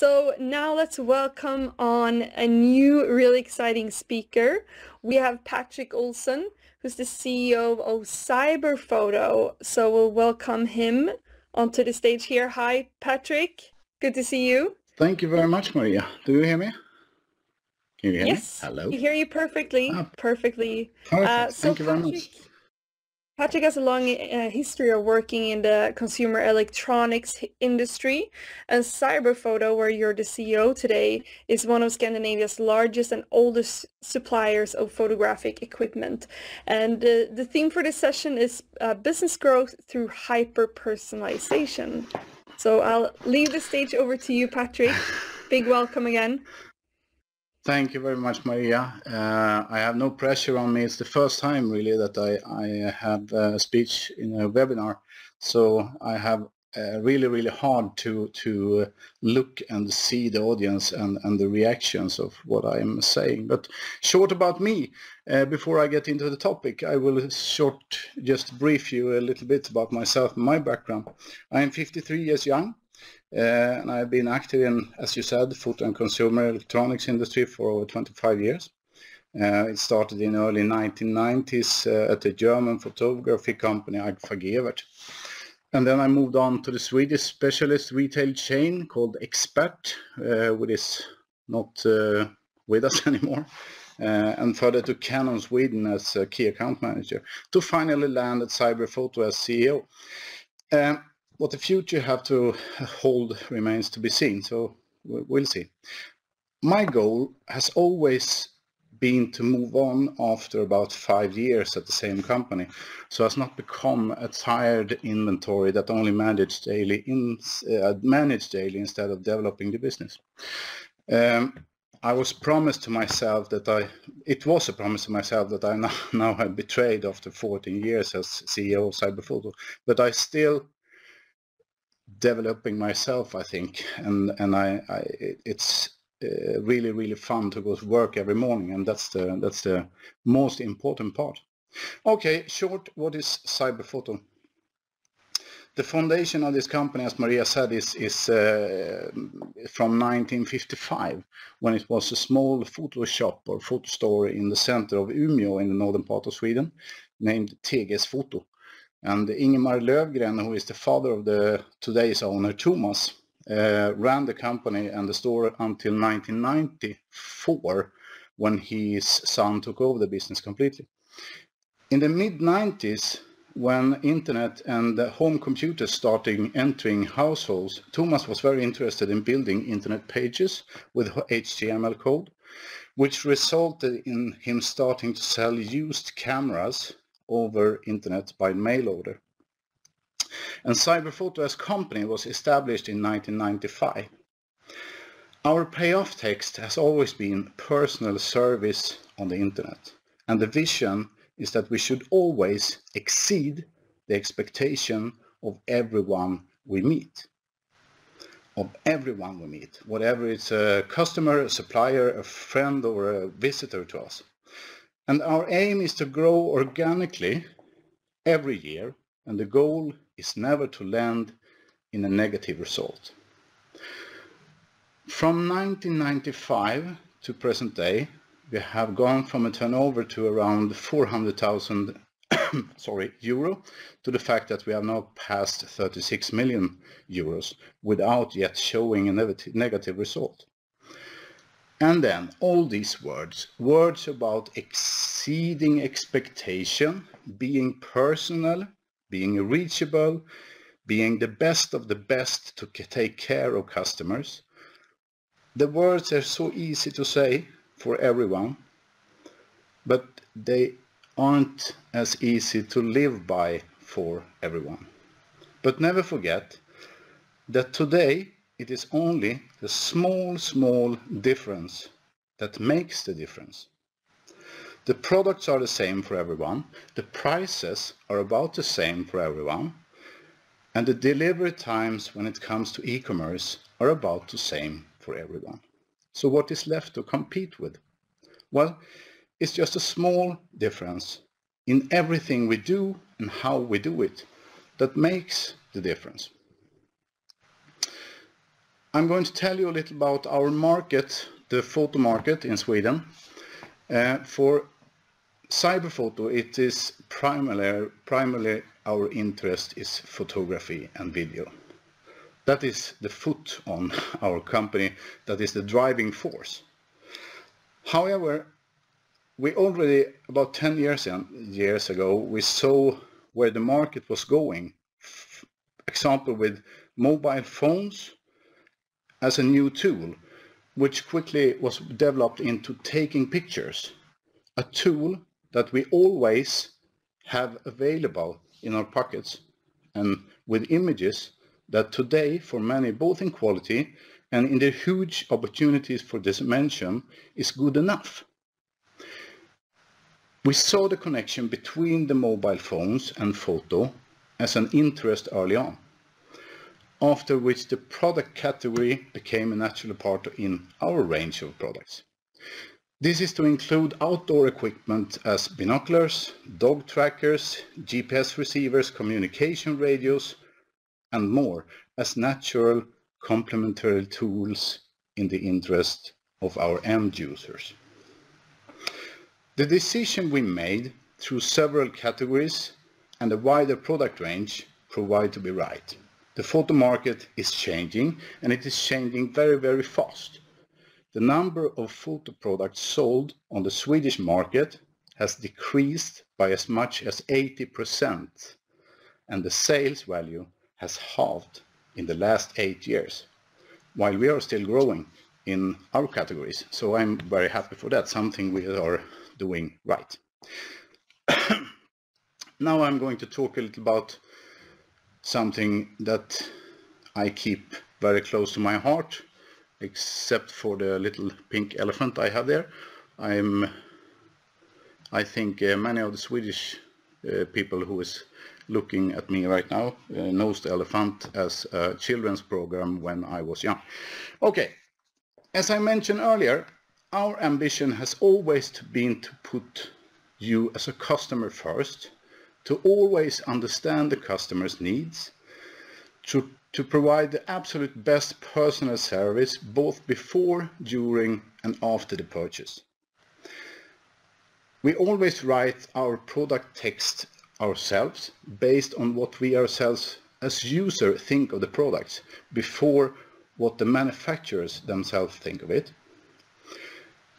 So now let's welcome on a new really exciting speaker. We have Patrik Olsson, who's the CEO of Cyberphoto. So we'll welcome him onto the stage here. Hi, Patrik. Good to see you. Thank you very much, Maria. Do you hear me? Can you hear yes, me? Hello. We hear you perfectly. Ah. Perfectly. Perfect. Uh, so Thank you very Patrik, much. Patrik has a long uh, history of working in the consumer electronics industry, and Cyberphoto, where you're the CEO today, is one of Scandinavia's largest and oldest suppliers of photographic equipment. And uh, the theme for this session is uh, business growth through hyper-personalization. So I'll leave the stage over to you, Patrik. Big welcome again. Thank you very much, Maria. Uh, I have no pressure on me. It's the first time really that I, I have a speech in a webinar. So I have uh, really, really hard to, to look and see the audience and, and the reactions of what I am saying. But short about me, uh, before I get into the topic, I will short just brief you a little bit about myself and my background. I am 53 years young. Uh, and I've been active in, as you said, food and consumer electronics industry for over 25 years. Uh, it started in early 1990s uh, at the German photography company Agfa Gevaert. And then I moved on to the Swedish specialist retail chain called Expert, uh, which is not uh, with us anymore, uh, and further to Canon Sweden as a key account manager, to finally land at Cyberphoto as CEO. Um, what the future have to hold remains to be seen, so we- we'll see. My goal has always been to move on after about five years at the same company, so as not become a tired inventory that only managed daily, in, uh, managed daily instead of developing the business. Um, I was promised to myself that I, it was a promise to myself that I now, now have betrayed after 14 years as CEO of Cyberphoto, but I still developing myself, I think, and and I, I it's uh, really really fun to go to work every morning, and that's the that's the most important part. Okay, short. What is Cyberphoto? The foundation of this company, as Maria said, is is uh, from 1955, when it was a small photo shop or photo store in the center of Umeå in the northern part of Sweden, named Teges Foto. And Ingemar Lövgren, who is the father of the today's owner, Thomas, uh, ran the company and the store until 1994, when his son took over the business completely. In the mid-90s, when internet and home computers starting entering households, Thomas was very interested in building internet pages with HTML code, which resulted in him starting to sell used cameras over internet by mail order. And Cyberphoto as company was established in 1995. Our payoff text has always been personal service on the internet. And the vision is that we should always exceed the expectation of everyone we meet. Of everyone we meet, whatever it's a customer, a supplier, a friend or a visitor to us. And our aim is to grow organically every year, and the goal is never to land in a negative result. From 1995 to present day, we have gone from a turnover to around 400,000 sorry, euro to the fact that we have now passed 36 million euros without yet showing a negative, negative result. And then all these words, words about exceeding expectation, being personal, being reachable, being the best of the best to take care of customers. The words are so easy to say for everyone, but they aren't as easy to live by for everyone. But never forget that today it is only the small, small difference that makes the difference. The products are the same for everyone, the prices are about the same for everyone, and the delivery times when it comes to e-commerce are about the same for everyone. So what is left to compete with? Well, it's just a small difference in everything we do and how we do it that makes the difference. I'm going to tell you a little about our market, the photo market in Sweden. Uh, for cyberphoto, it is primarily, primarily our interest is photography and video. That is the foot on our company, that is the driving force. However, we already, about 10 years, years ago, we saw where the market was going. Example with mobile phones as a new tool, which quickly was developed into taking pictures. A tool that we always have available in our pockets and with images that today for many both in quality and in the huge opportunities for this dimension is good enough. We saw the connection between the mobile phones and photo as an interest early on, after which the product category became a natural part in our range of products. This is to include outdoor equipment as binoculars, dog trackers, GPS receivers, communication radios, and more as natural complementary tools in the interest of our end users. The decision we made through several categories and a wider product range provide to be right. The photo market is changing and it is changing very, very fast. The number of photo products sold on the Swedish market has decreased by as much as 80% and the sales value has halved in the last eight years, while we are still growing in our categories. So I'm very happy for that, something we are doing right. now I'm going to talk a little about something that I keep very close to my heart except for the little pink elephant I have there. I'm, I think uh, many of the Swedish uh, people who is looking at me right now uh, knows the elephant as a children's program when I was young. Okay, as I mentioned earlier, our ambition has always been to put you as a customer first, to always understand the customer's needs, to to provide the absolute best personal service both before, during and after the purchase. We always write our product text ourselves based on what we ourselves as user think of the products before what the manufacturers themselves think of it.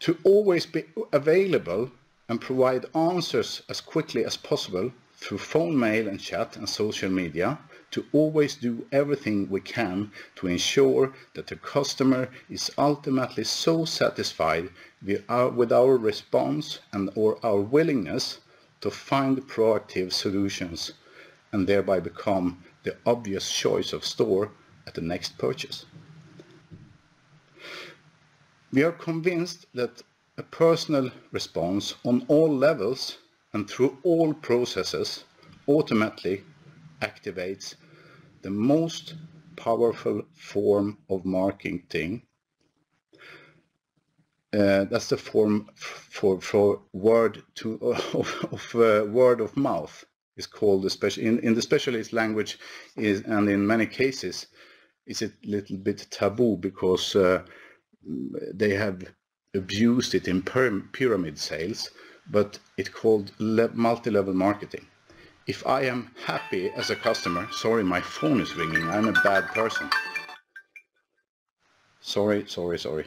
To always be available and provide answers as quickly as possible through phone, mail and chat and social media to always do everything we can to ensure that the customer is ultimately so satisfied with our, response and or our willingness to find proactive solutions and thereby become the obvious choice of store at the next purchase. We are convinced that a personal response on all levels and through all processes automatically activates the most powerful form of marketing. Uh, that's the form for for word to of, of uh, word of mouth is called especially in, in the specialist language is and in many cases is a little bit taboo because uh, they have abused it in pyramid sales but it's called multi-level marketing if I am happy as a customer, sorry, my phone is ringing, I'm a bad person. Sorry, sorry, sorry.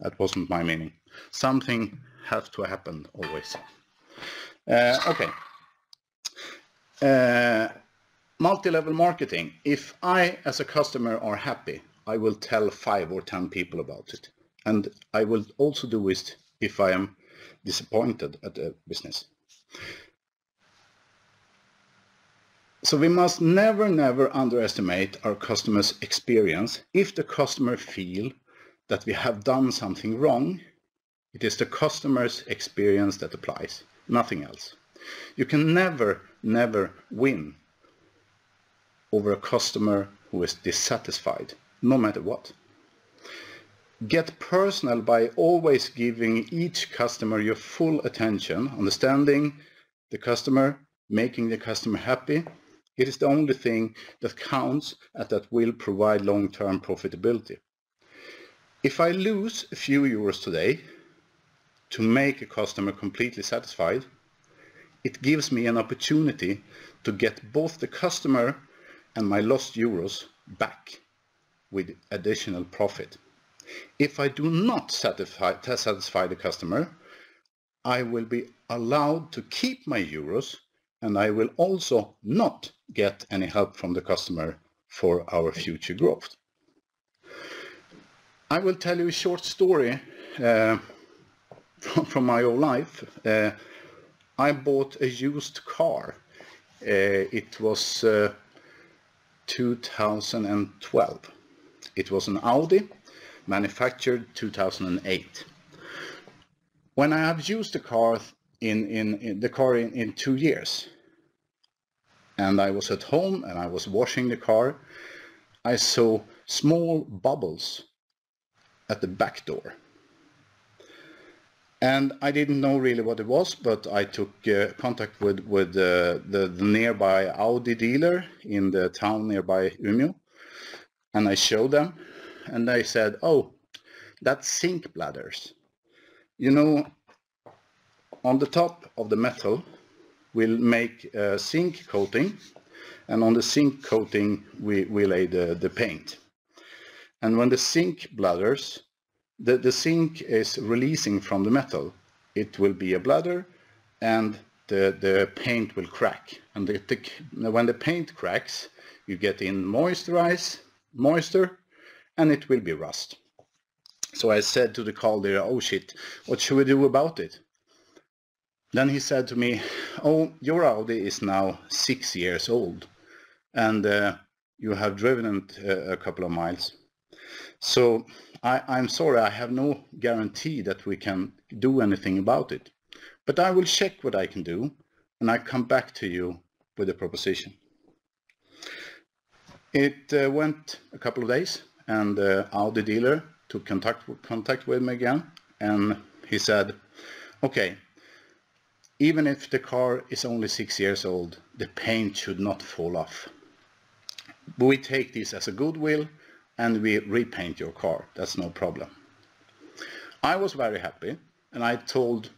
That wasn't my meaning. Something has to happen always. Uh, okay. Uh, multi-level marketing. If I, as a customer, are happy, I will tell five or ten people about it. And I will also do it if I am disappointed at the business. So we must never, never underestimate our customer's experience. If the customer feel that we have done something wrong, it is the customer's experience that applies, nothing else. You can never, never win over a customer who is dissatisfied, no matter what. Get personal by always giving each customer your full attention, understanding the customer, making the customer happy, It is the only thing that counts and that will provide long-term profitability. If I lose a few euros today to make a customer completely satisfied, it gives me an opportunity to get both the customer and my lost euros back with additional profit. If I do not satisfy, satisfy the customer, I will be allowed to keep my euros and I will also not get any help from the customer for our future growth. I will tell you a short story uh, from, from, my own life. Uh, I bought a used car. Uh, it was uh, 2012. It was an Audi manufactured 2008. When I have used the car in, in, in the car in, in two years. And I was at home and I was washing the car. I saw small bubbles at the back door. And I didn't know really what it was, but I took uh, contact with, with uh, the, the nearby Audi dealer in the town nearby Umeå. And I showed them and they said, oh, that's zinc bladders. You know, on the top of the metal we'll make a zinc coating and on the zinc coating we, we lay the, the paint. And when the zinc bladders, the, the zinc is releasing from the metal, it will be a bladder and the, the paint will crack. And the, the, when the paint cracks, you get in moisturize, moisture, and it will be rust. So I said to the calder, oh shit, what should we do about it? Then he said to me, oh, your Audi is now six years old and uh, you have driven it uh, a couple of miles. So I, I'm sorry, I have no guarantee that we can do anything about it. But I will check what I can do and I come back to you with a proposition. It uh, went a couple of days and the uh, Audi dealer took contact, contact with me again and he said, okay, even if the car is only six years old, the paint should not fall off. We take this as a goodwill and we repaint your car. That's no problem. I was very happy and I told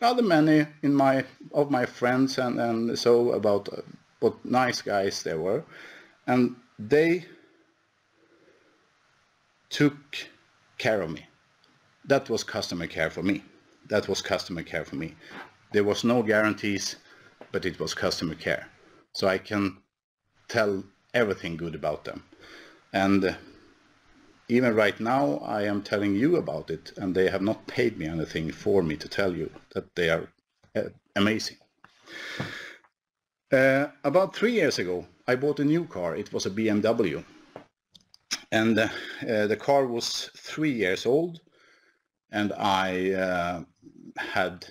rather many in my of my friends and, and so about uh, what nice guys they were and they took care of me. That was customer care for me. That was customer care for me. There was no guarantees, but it was customer care. So I can tell everything good about them. And uh, even right now, I am telling you about it, and they have not paid me anything for me to tell you that they are uh, amazing. Uh, about three years ago, I bought a new car. It was a BMW. And uh, the car was three years old, and I uh, had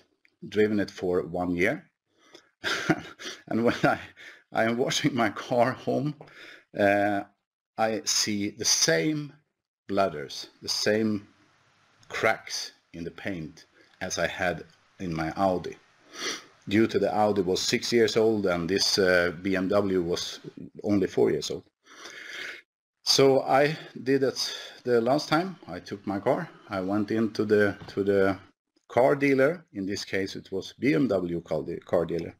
driven it for one year. and when I, I am washing my car home, uh, I see the same bladders, the same cracks in the paint as I had in my Audi. Due to the Audi was six years old and this uh, BMW was only four years old. So I did it the last time I took my car. I went into the to the car dealer. In this case, it was BMW call the car dealer.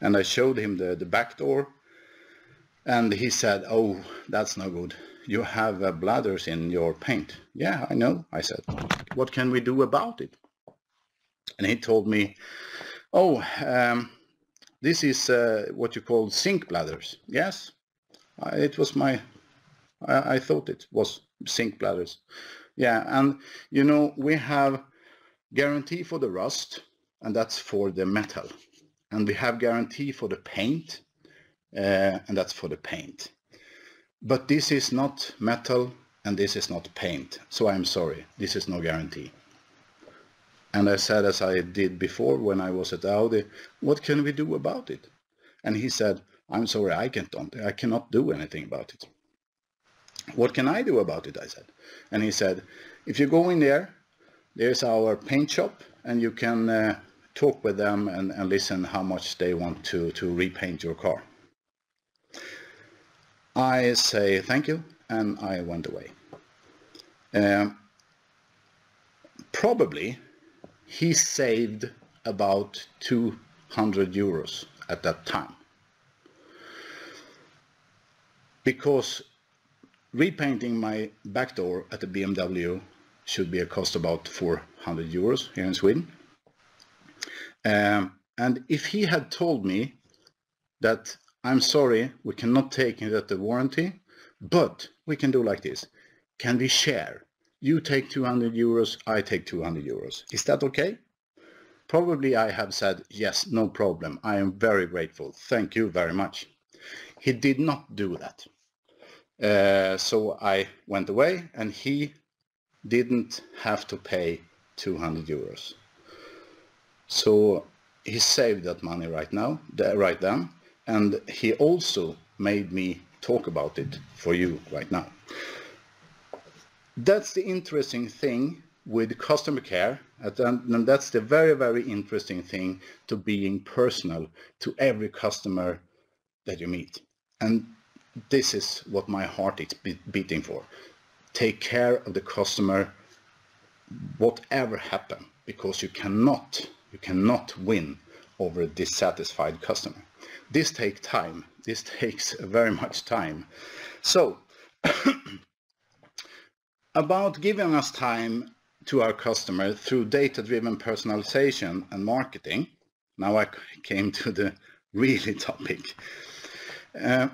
And I showed him the, the back door. And he said, oh, that's no good. You have uh, bladders in your paint. Yeah, I know, I said. What can we do about it? And he told me, oh, um, this is uh, what you call sink bladders. Yes, it was my, I, I thought it was zinc bladders. Yeah, and you know, we have guarantee for the rust, and that's for the metal. And we have guarantee for the paint, uh, and that's for the paint. But this is not metal, and this is not paint. So I'm sorry, this is no guarantee. And I said, as I did before when I was at Audi, what can we do about it? And he said, I'm sorry, I can't, I cannot do anything about it. What can I do about it? I said. And he said, if you go in there there's our paint shop and you can uh, talk with them and, and listen how much they want to, to repaint your car. I say thank you and I went away. Um, probably he saved about 200 euros at that time. Because repainting my back door at the BMW should be a cost about 400 euros here in Sweden. Um, and if he had told me that I'm sorry, we cannot take it at the warranty, but we can do like this. Can we share? You take 200 euros, I take 200 euros. Is that okay? Probably I have said, yes, no problem. I am very grateful. Thank you very much. He did not do that. Uh, so I went away and he didn't have to pay 200 euros. So he saved that money right now, right then, and he also made me talk about it for you right now. That's the interesting thing with customer care, and that's the very, very interesting thing to being personal to every customer that you meet. And this is what my heart is beating for. Take care of the customer, whatever happen, because you cannot, you cannot win over a dissatisfied customer. This takes time. This takes very much time. So, about giving us time to our customer through data-driven personalization and marketing. Now I came to the really topic. Uh,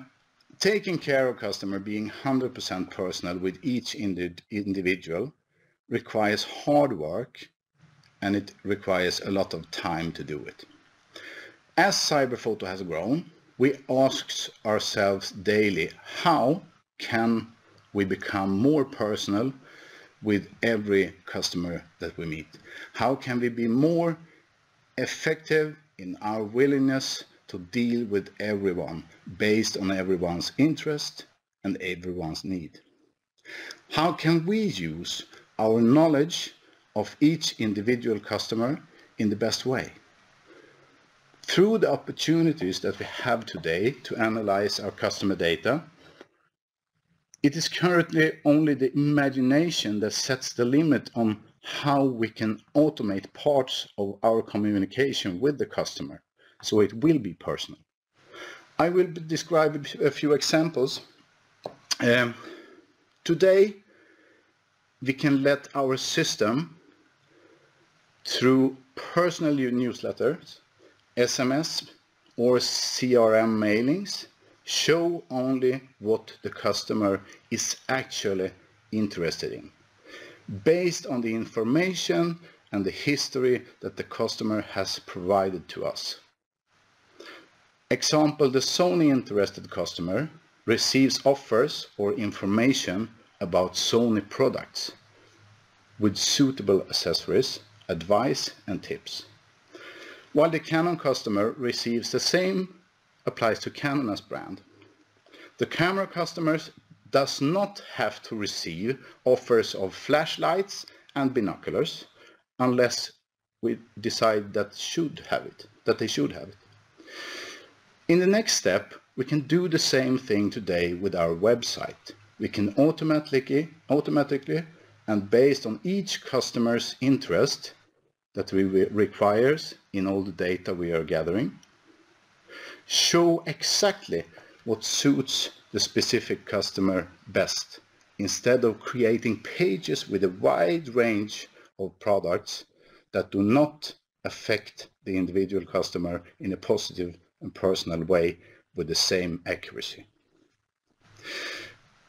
taking care of customer being 100% personal with each indi individual requires hard work and it requires a lot of time to do it. As Cyberphoto has grown, we ask ourselves daily, how can we become more personal with every customer that we meet? How can we be more effective in our willingness to deal with everyone based on everyone's interest and everyone's need? How can we use our knowledge of each individual customer in the best way? Through the opportunities that we have today to analyze our customer data, it is currently only the imagination that sets the limit on how we can automate parts of our communication with the customer, so it will be personal. I will describe a few examples. Um, today, we can let our system, through personal newsletters, SMS or CRM mailings, show only what the customer is actually interested in, based on the information and the history that the customer has provided to us. Example, the Sony interested customer receives offers or information about Sony products with suitable accessories, advice and tips. While the Canon customer receives the same applies to Canon as brand. The camera customers does not have to receive offers of flashlights and binoculars unless we decide that should have it, that they should have it. In the next step, we can do the same thing today with our website. We can automatically, automatically and based on each customer's interest that we requires in all the data we are gathering, show exactly what suits the specific customer best instead of creating pages with a wide range of products that do not affect the individual customer in a positive and personal way with the same accuracy.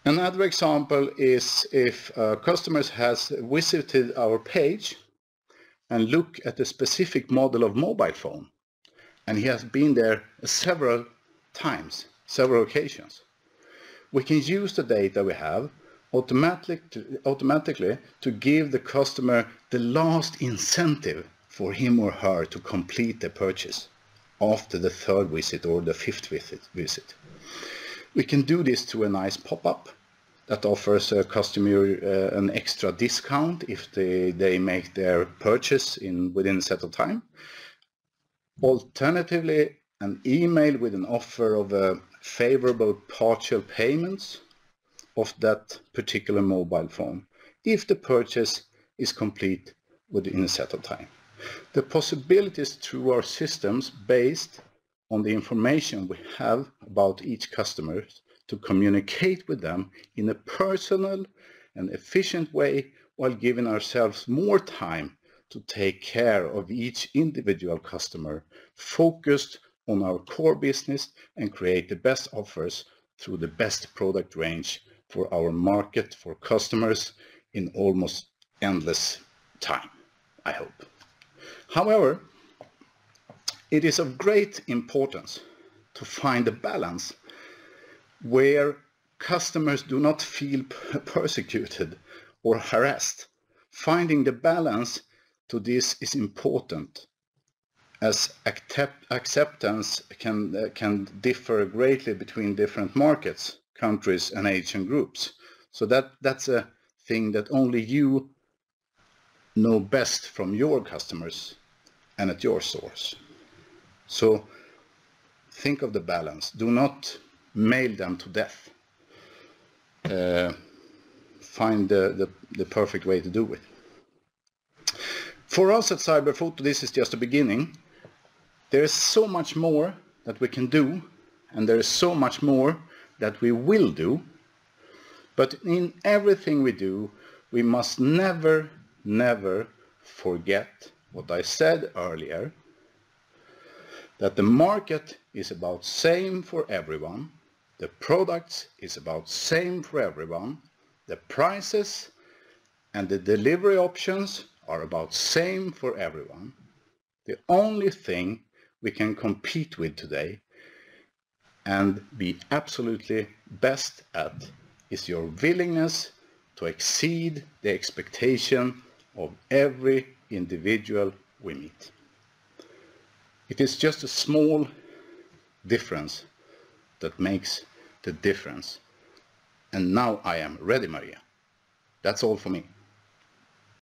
Another example is if uh, a customer has visited our page and look at a specific model of mobile phone and he has been there several times, several occasions. We can use the data we have automatic to, automatically to give the customer the last incentive for him or her to complete the purchase after the third visit or the fifth visit. We can do this to a nice pop-up that offers a customer uh, an extra discount if they, they make their purchase in within a set of time. Alternatively, an email with an offer of a favorable partial payments of that particular mobile phone if the purchase is complete within a set of time. The possibilities through our systems based on the information we have about each customer to communicate with them in a personal and efficient way while giving ourselves more time to take care of each individual customer, focused on our core business and create the best offers through the best product range for our market, for customers in almost endless time, I hope. However, it is of great importance to find a balance where customers do not feel persecuted or harassed. Finding the balance to this is important as accept, acceptance can, uh, can differ greatly between different markets, countries and age and groups. So that, that's a thing that only you know best from your customers and at your source. So think of the balance. Do not mail them to death. Uh, find the, the, the, perfect way to do it. For us at Cyberphoto, this is just a beginning. There is so much more that we can do, and there is so much more that we will do. But in everything we do, we must never, never forget what I said earlier, that the market is about same for everyone, the products is about same for everyone, the prices and the delivery options are about same for everyone. The only thing we can compete with today and be absolutely best at is your willingness to exceed the expectation of every individual we meet. It is just a small difference that makes the difference. And now I am ready, Maria. That's all for me.